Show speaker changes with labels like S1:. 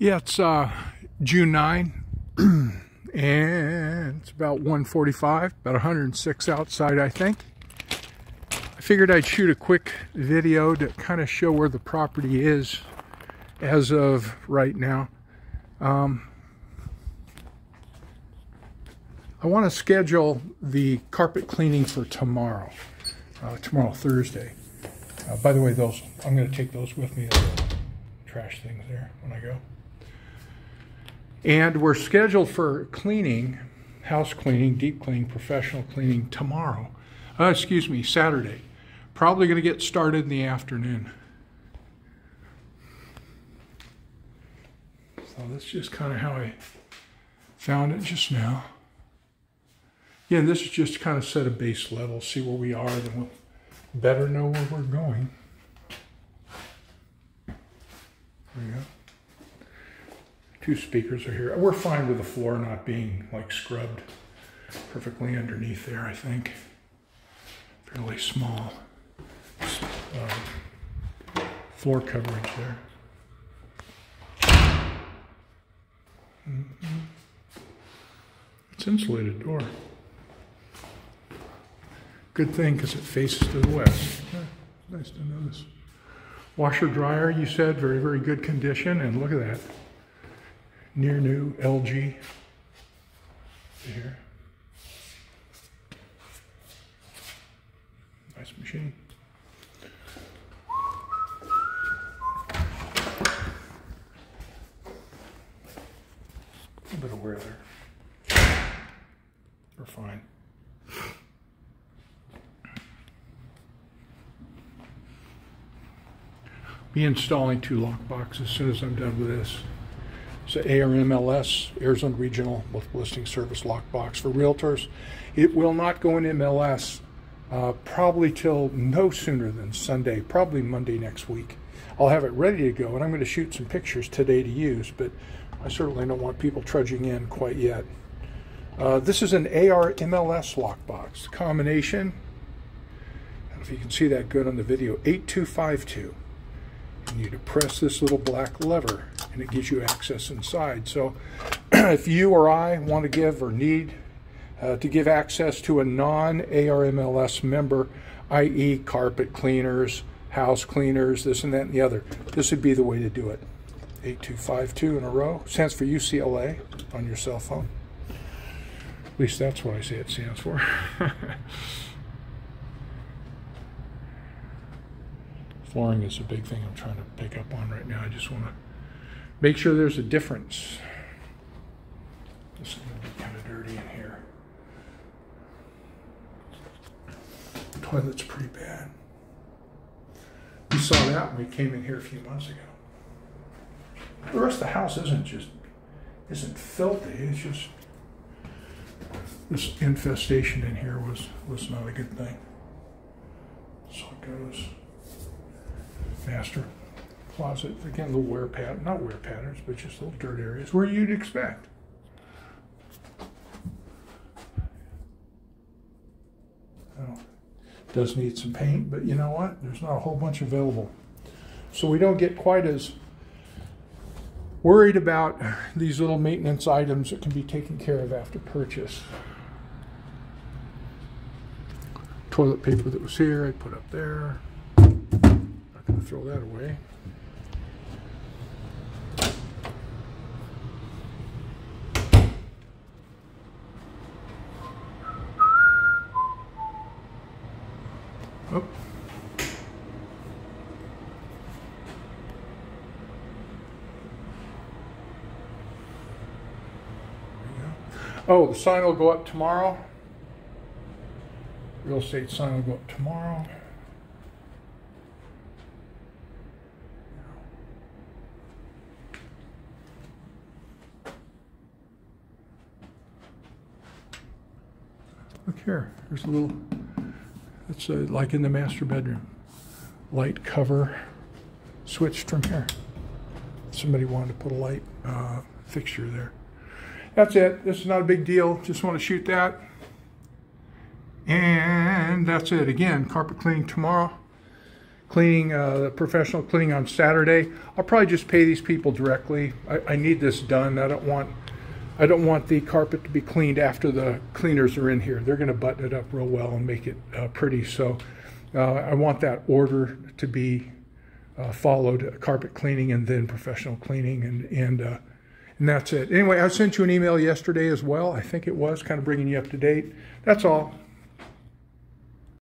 S1: Yeah, it's uh, June 9, and it's about 145, about 106 outside, I think. I figured I'd shoot a quick video to kind of show where the property is as of right now. Um, I want to schedule the carpet cleaning for tomorrow, uh, tomorrow Thursday. Uh, by the way, those I'm going to take those with me, the trash things there when I go. And we're scheduled for cleaning, house cleaning, deep cleaning, professional cleaning tomorrow. Uh, excuse me, Saturday. Probably going to get started in the afternoon. So that's just kind of how I found it just now. Yeah, this is just kind of set a base level, see where we are, then we'll better know where we're going. There we go two speakers are here. We're fine with the floor not being like scrubbed perfectly underneath there, I think. Fairly small uh, floor coverage there. Mm -hmm. It's insulated door. Good thing because it faces to the west. Yeah, nice to know this. Washer dryer, you said, very, very good condition, and look at that near new LG here. Nice machine. A bit of wear there. We're fine. Be installing two lock boxes as soon as I'm done with this. So ARMLS, Arizona Regional Multiple Listing Service Lockbox for realtors. It will not go in MLS uh, probably till no sooner than Sunday, probably Monday next week. I'll have it ready to go, and I'm going to shoot some pictures today to use, but I certainly don't want people trudging in quite yet. Uh, this is an AR MLS lockbox combination. If you can see that good on the video. 8252. You need to press this little black lever and it gives you access inside. So if you or I want to give or need uh, to give access to a non-ARMLS member, i.e. carpet cleaners, house cleaners, this and that and the other, this would be the way to do it. 8252 in a row. Stands for UCLA on your cell phone. At least that's what I say it stands for. Flooring is a big thing I'm trying to pick up on right now. I just want to make sure there's a difference. This is going to be kind of dirty in here. The toilet's pretty bad. We saw that when we came in here a few months ago. The rest of the house isn't just isn't filthy. It's just this infestation in here was was not a good thing. So it goes master closet. Again, little wear pattern, not wear patterns, but just little dirt areas where you'd expect. Oh, does need some paint, but you know what? There's not a whole bunch available. So we don't get quite as worried about these little maintenance items that can be taken care of after purchase. Toilet paper that was here, I put up there Not to throw that away. Oh. Oh, the sign will go up tomorrow. Real estate sign will go up tomorrow. Look here, there's a little, it's uh, like in the master bedroom. Light cover switched from here. Somebody wanted to put a light uh, fixture there. That's it. This is not a big deal. Just want to shoot that. And that's it. Again, carpet cleaning tomorrow. cleaning, uh, professional cleaning on Saturday. I'll probably just pay these people directly. I, I need this done. I don't want, I don't want the carpet to be cleaned after the cleaners are in here. They're going to button it up real well and make it uh, pretty. So uh, I want that order to be uh, followed: carpet cleaning and then professional cleaning, and and uh, and that's it. Anyway, I sent you an email yesterday as well. I think it was kind of bringing you up to date. That's all.